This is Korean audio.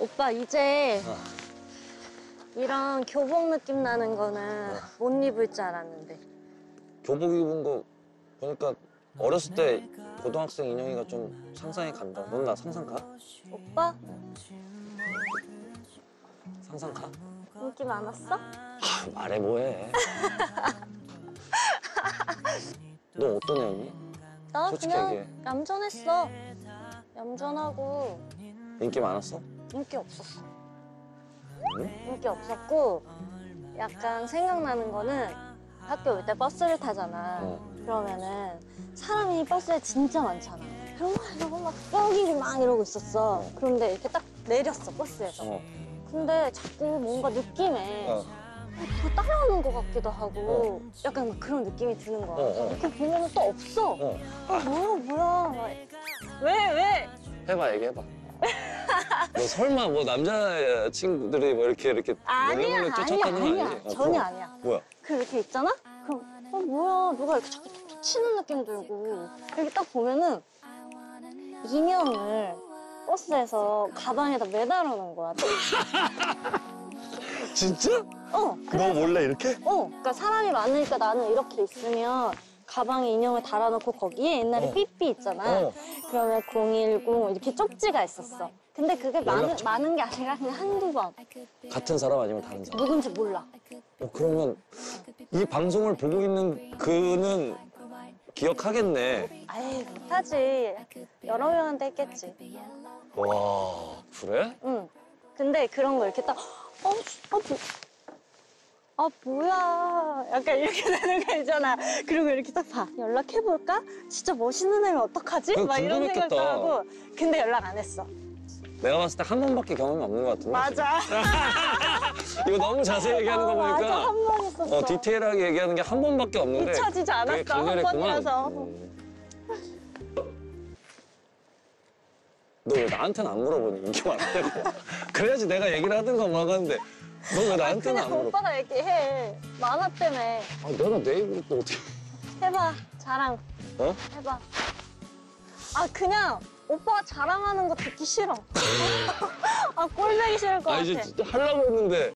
오빠 이제 어. 이런 교복 느낌 나는 거는 못 입을 줄 알았는데. 교복 입은 거 보니까 어렸을 때 고등학생 인형이가 좀 상상이 간다. 넌 나 상상 가? 오빠 상상 가? 인기 많았어? 아, 말해 뭐해. 너 어떤 애였니? 나 그냥 얘기해. 얌전했어. 얌전하고 인기 많았어? 인기 없었어. 응? 인기 없었고 약간 생각나는 거는 학교 올 때 버스를 타잖아. 어. 그러면은 사람이 버스에 진짜 많잖아. 그럼 막 이러고 막 껴기고 막 이러고 있었어. 그런데 이렇게 딱 내렸어 버스에서. 어. 근데 자꾸 뭔가 느낌에 어. 더 따라오는 것 같기도 하고 약간 막 그런 느낌이 드는 거야. 어, 어. 이렇게 보면 또 없어. 어. 아, 뭐야 뭐야. 막. 왜 왜? 해봐 얘기해봐. 너 설마 뭐 남자 친구들이 뭐 이렇게 이렇게 아니야 몰래 아니야 쫓았다는 거 아니야 아니지? 어, 전혀 그럼. 아니야. 뭐야? 그 이렇게 있잖아? 그럼 어 뭐야 누가 이렇게 자꾸 치는 느낌 들고 이렇게 딱 보면은 인형을 버스에서 가방에다 매달아 놓은 거야. 또. 진짜? 어 너 그래. 몰래 이렇게? 어 그러니까 사람이 많으니까 나는 이렇게 있으면 가방에 인형을 달아놓고 거기에 옛날에 어. 삐삐 있잖아. 어. 그러면 010 이렇게 쪽지가 있었어. 근데 그게 많은, 연락처. 많은 게 아니라 그냥 한두 번. 같은 사람 아니면 다른 사람? 누군지 몰라. 어 그러면 이 방송을 보고 있는 그는 기억하겠네. 아예 못하지. 여러 명한테 했겠지. 와 그래? 응. 근데 그런 거 이렇게 딱, 어, 아, 뭐, 아, 뭐야. 약간 이렇게 되는 거 있잖아. 그리고 이렇게 딱 봐. 연락해볼까? 진짜 멋있는 애면 어떡하지? 그거 막 이런 궁금했겠다. 생각도 하고. 근데 연락 안 했어. 내가 봤을 때 한 번밖에 경험이 없는 것 같은데. 맞아. 이거 너무 자세히 얘기하는 거 아, 보니까 맞아. 한번 있었어. 어, 디테일하게 얘기하는 게 한 번밖에 없는데. 잊혀지지 않았어. 되게 한 강렬했구만. 번이라서. 음. 너 왜 나한테는 안 물어보니 인기 많다고? 그래야지 내가 얘기를 하든가 뭐 하는데 너 왜 나한테는 안 그냥 물어봐? 오빠가 얘기해. 만화 때문에. 아, 내가 내 입으로 또 어떻게? 해봐. 자랑. 어? 해봐. 아, 그냥 오빠가 자랑하는 거 듣기 싫어. 아, 꼴 보기 싫을 것 아 같아. 이제 진짜 하려고 했는데